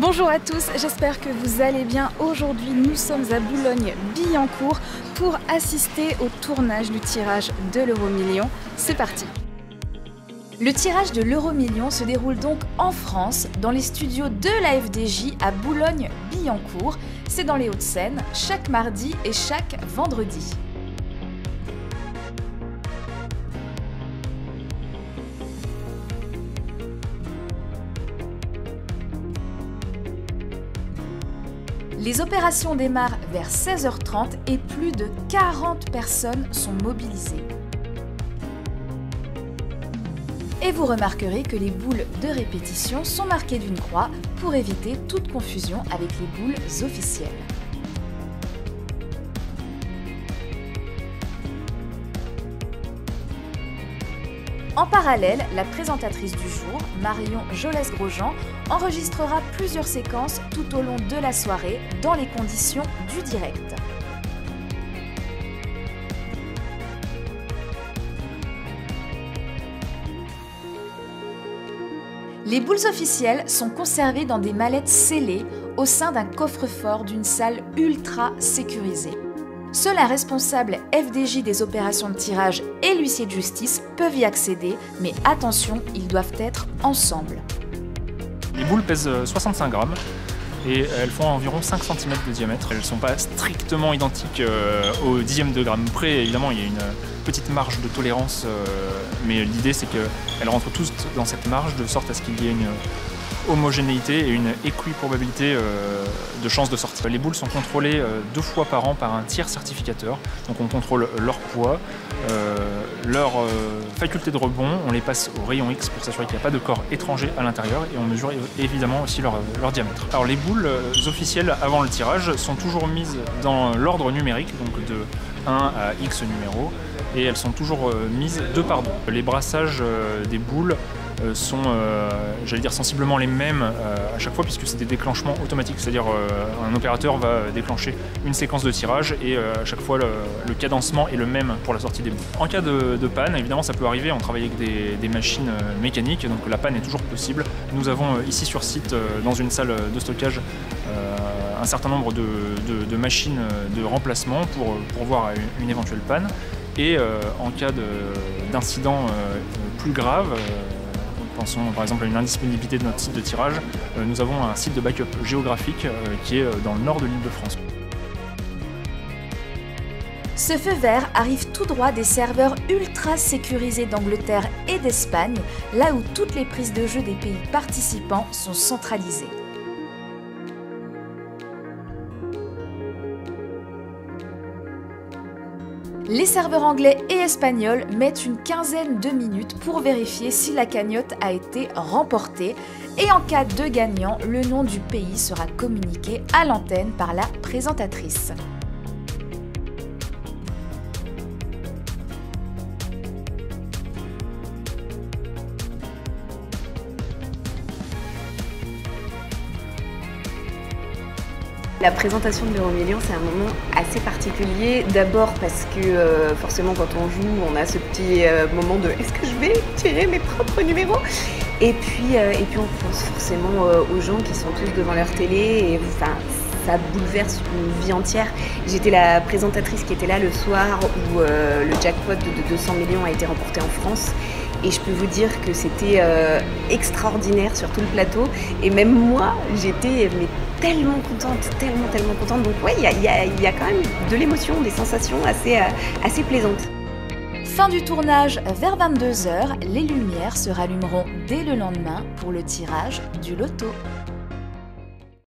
Bonjour à tous, j'espère que vous allez bien. Aujourd'hui, nous sommes à Boulogne-Billancourt pour assister au tournage du tirage de l'euro million. C'est parti le tirage de l'euro million se déroule donc en France, dans les studios de la FDJ à Boulogne-Billancourt. C'est dans les Hauts-de-Seine, chaque mardi et chaque vendredi. Les opérations démarrent vers 16h30 et plus de 40 personnes sont mobilisées. Et vous remarquerez que les boules de répétition sont marquées d'une croix pour éviter toute confusion avec les boules officielles. En parallèle, la présentatrice du jour, Marion Jolès-Grosjean, enregistrera plusieurs séquences tout au long de la soirée dans les conditions du direct. Les boules officielles sont conservées dans des mallettes scellées au sein d'un coffre-fort d'une salle ultra sécurisée. Seul un responsable FDJ des opérations de tirage et l'huissier de justice peuvent y accéder, mais attention, ils doivent être ensemble. Les boules pèsent 65 euh, grammes et elles font environ 5 cm de diamètre. Elles ne sont pas strictement identiques euh, au dixième de gramme près. Évidemment, il y a une petite marge de tolérance, euh, mais l'idée c'est qu'elles rentrent tous dans cette marge de sorte à ce qu'il y ait une homogénéité et une équiprobabilité euh, de chance de sortie. Les boules sont contrôlées euh, deux fois par an par un tiers certificateur. Donc on contrôle leur poids, euh, leur faculté de rebond, on les passe au rayon X pour s'assurer qu'il n'y a pas de corps étranger à l'intérieur et on mesure évidemment aussi leur, leur, diamètre. Alors les boules officielles avant le tirage sont toujours mises dans l'ordre numérique, donc de 1 à X numéros, et elles sont toujours mises deux par deux. Les brassages des boules sont, euh, j'allais dire, sensiblement les mêmes euh, à chaque fois, puisque c'est des déclenchements automatiques. C'est-à-dire un opérateur va déclencher une séquence de tirage et à chaque fois le, cadencement est le même pour la sortie des bouts. En cas de, panne, évidemment, ça peut arriver. On travaille avec des, machines mécaniques, donc la panne est toujours possible. Nous avons ici sur site, dans une salle de stockage, un certain nombre de, machines de remplacement pour voir une, éventuelle panne. Et en cas d'incident plus grave, Pensons par exemple à une indisponibilité de notre site de tirage. Euh, nous avons un site de backup géographique euh, qui est euh, dans le nord de l'île de France. Ce feu vert arrive tout droit des serveurs ultra sécurisés d'Angleterre et d'Espagne, là où toutes les prises de jeu des pays participants sont centralisées. Les serveurs anglais et espagnols mettent une quinzaine de minutes pour vérifier si la cagnotte a été remportée et en cas de gagnant, le nom du pays sera communiqué à l'antenne par la présentatrice. La présentation de l'euro million, c'est un moment assez particulier. D'abord parce que euh, forcément quand on joue, on a ce petit euh, moment de est-ce que je vais tirer mes propres numéros? Et puis, euh, et puis on pense forcément aux gens qui sont tous devant leur télé et ça bouleverse une vie entière. J'étais la présentatrice qui était là le soir où le jackpot de 200 millions a été remporté en France et je peux vous dire que c'était extraordinaire sur tout le plateau. Et même moi, j'étais tellement contente, tellement, tellement contente. Donc ouais, il y a, quand même de l'émotion, des sensations assez, euh, assez plaisantes. Fin du tournage vers 22h, les lumières se rallumeront dès le lendemain pour le tirage du loto.